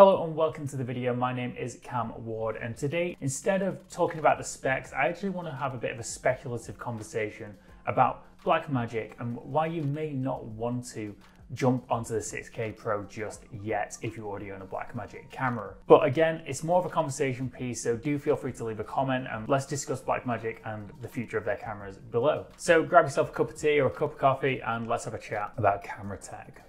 Hello and welcome to the video. My name is Cam Ward and today, instead of talking about the specs, I actually want to have a bit of a speculative conversation about Blackmagic and why you may not want to jump onto the 6K Pro just yet if you already own a Blackmagic camera. But again, it's more of a conversation piece, so do feel free to leave a comment and let's discuss Blackmagic and the future of their cameras below. So grab yourself a cup of tea or a cup of coffee and let's have a chat about camera tech.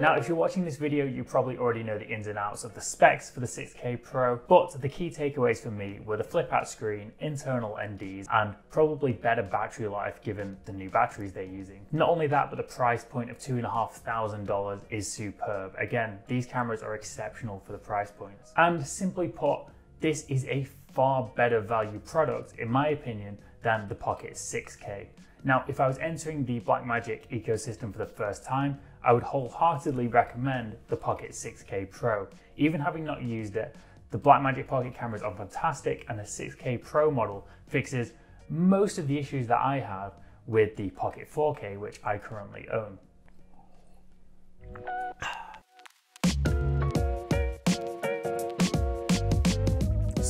Now, if you're watching this video, you probably already know the ins and outs of the specs for the 6K Pro, but the key takeaways for me were the flip out screen, internal NDs, and probably better battery life given the new batteries they're using. Not only that, but the price point of $2,500 is superb. Again, these cameras are exceptional for the price points. And simply put, this is a far better value product, in my opinion, than the Pocket 6K. Now, if I was entering the Blackmagic ecosystem for the first time, I would wholeheartedly recommend the Pocket 6K Pro. Even having not used it, the Blackmagic Pocket cameras are fantastic and the 6K Pro model fixes most of the issues that I have with the Pocket 4K, which I currently own.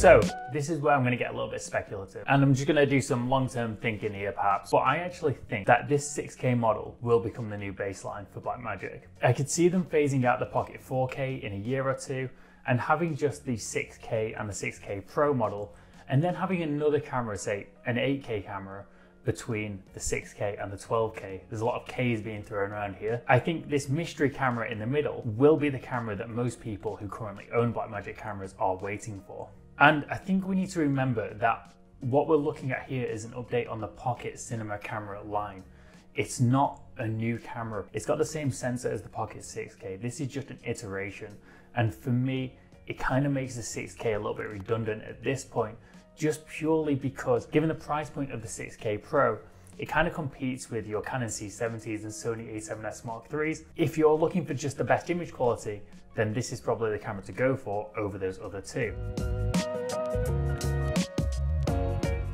So this is where I'm going to get a little bit speculative and I'm just going to do some long-term thinking here perhaps. But I actually think that this 6K model will become the new baseline for Blackmagic. I could see them phasing out the Pocket 4K in a year or two and having just the 6K and the 6K Pro model and then having another camera, say an 8K camera between the 6K and the 12K. There's a lot of Ks being thrown around here. I think this mystery camera in the middle will be the camera that most people who currently own Blackmagic cameras are waiting for. And I think we need to remember that what we're looking at here is an update on the Pocket Cinema camera line. It's not a new camera. It's got the same sensor as the Pocket 6K. This is just an iteration. And for me, it kind of makes the 6K a little bit redundant at this point, just purely because given the price point of the 6K Pro, it kind of competes with your Canon C70s and Sony a7S Mark IIIs. If you're looking for just the best image quality, then this is probably the camera to go for over those other two.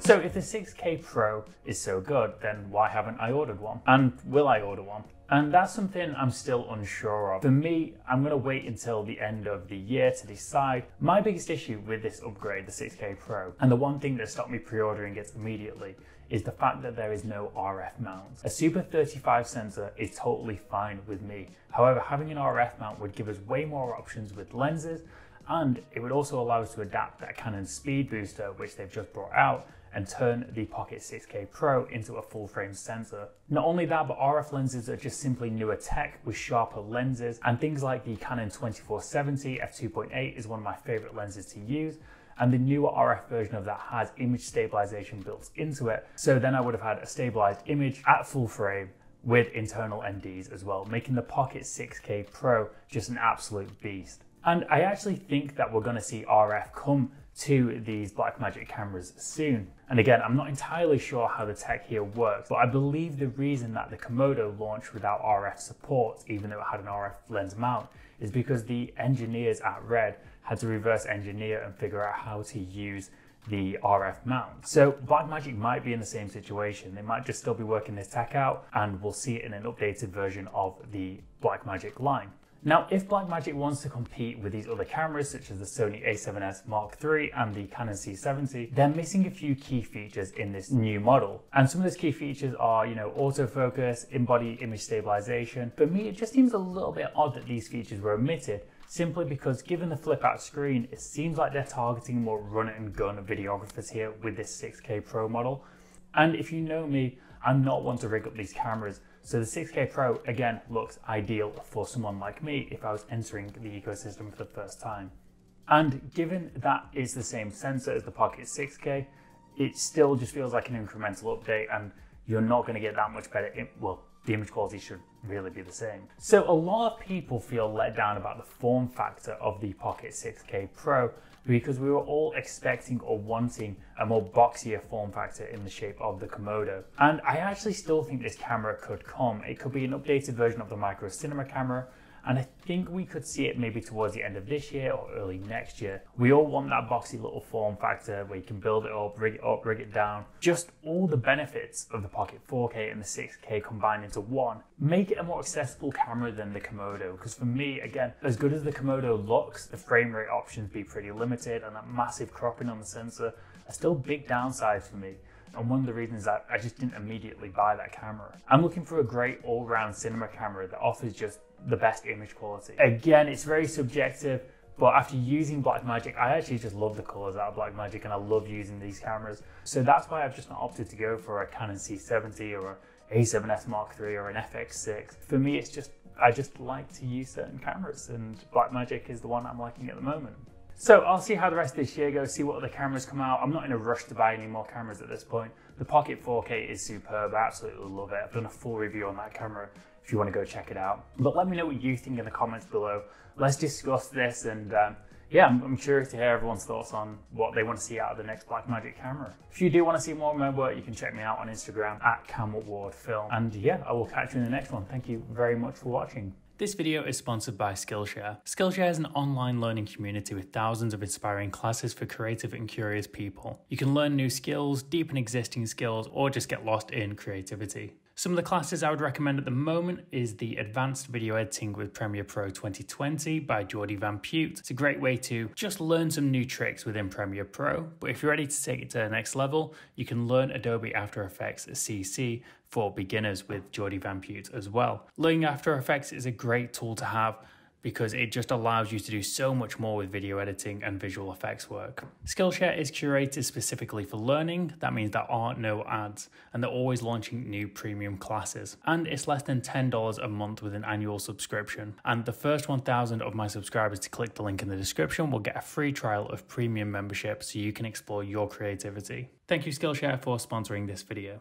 So if the 6K Pro is so good, then why haven't I ordered one? And will I order one? And that's something I'm still unsure of. For me, I'm gonna wait until the end of the year to decide. My biggest issue with this upgrade, the 6K Pro, and the one thing that stopped me pre-ordering it immediately is the fact that there is no RF mount. A Super 35 sensor is totally fine with me. However, having an RF mount would give us way more options with lenses and it would also allow us to adapt that Canon speed booster which they've just brought out and turn the Pocket 6K Pro into a full frame sensor. Not only that, but RF lenses are just simply newer tech with sharper lenses and things like the Canon 2470 f2.8 is one of my favorite lenses to use and the newer RF version of that has image stabilization built into it. So then I would have had a stabilized image at full frame with internal NDs as well, making the Pocket 6K Pro just an absolute beast. And I actually think that we're gonna see RF come to these Blackmagic cameras soon. And again, I'm not entirely sure how the tech here works, but I believe the reason that the Komodo launched without RF support, even though it had an RF lens mount, is because the engineers at Red had to reverse engineer and figure out how to use the RF mount. So Blackmagic might be in the same situation. They might just still be working this tech out and we'll see it in an updated version of the Blackmagic line. Now, if Blackmagic wants to compete with these other cameras, such as the Sony a7S Mark III and the Canon C70, they're missing a few key features in this new model. And some of those key features are, you know, autofocus, in-body image stabilization. For me, it just seems a little bit odd that these features were omitted, simply because given the flip out screen, it seems like they're targeting more run and gun videographers here with this 6K Pro model. And if you know me, I'm not one to rig up these cameras, so the 6K Pro, again, looks ideal for someone like me if I was entering the ecosystem for the first time. And given that is the same sensor as the Pocket 6K, it still just feels like an incremental update and you're not going to get that much better. well, the image quality should really be the same. So a lot of people feel let down about the form factor of the Pocket 6K Pro because we were all expecting or wanting a more boxier form factor in the shape of the Komodo. And I actually still think this camera could come. It could be an updated version of the Micro Cinema camera And I think we could see it maybe towards the end of this year or early next year. We all want that boxy little form factor where you can build it up, rig it up, rig it down. Just all the benefits of the Pocket 4K and the 6K combined into one. Make it a more accessible camera than the Komodo. Because for me, again, as good as the Komodo looks, the frame rate options be pretty limited and that massive cropping on the sensor are still big downsides for me and one of the reasons that I just didn't immediately buy that camera. I'm looking for a great all-round cinema camera that offers just the best image quality. Again, it's very subjective, but after using Blackmagic, I actually just love the colors out of Blackmagic and I love using these cameras. So that's why I've just not opted to go for a Canon C70 or a A7S Mark III or an FX6. For me, it's just, I just like to use certain cameras and Blackmagic is the one I'm liking at the moment. So I'll see how the rest of this year goes, see what other cameras come out. I'm not in a rush to buy any more cameras at this point. The Pocket 4K is superb, I absolutely love it. I've done a full review on that camera if you want to go check it out. But let me know what you think in the comments below. Let's discuss this and um, yeah, I'm, I'm, curious to hear everyone's thoughts on what they want to see out of the next Blackmagic camera. If you do want to see more of my work, you can check me out on Instagram at Cam Ward Film. And yeah, I will catch you in the next one. Thank you very much for watching. This video is sponsored by Skillshare. Skillshare is an online learning community with thousands of inspiring classes for creative and curious people. You can learn new skills, deepen existing skills, or just get lost in creativity. Some of the classes I would recommend at the moment is the Advanced Video Editing with Premiere Pro 2020 by Jordy Vandeput. It's a great way to just learn some new tricks within Premiere Pro, but if you're ready to take it to the next level, you can learn Adobe After Effects CC for beginners with Jordy Vandeput as well. Learning After Effects is a great tool to have because it just allows you to do so much more with video editing and visual effects work. Skillshare is curated specifically for learning, that means there aren't no ads, and they're always launching new premium classes. And it's less than $10 a month with an annual subscription. And the first 1,000 of my subscribers to click the link in the description will get a free trial of premium membership so you can explore your creativity. Thank you Skillshare for sponsoring this video.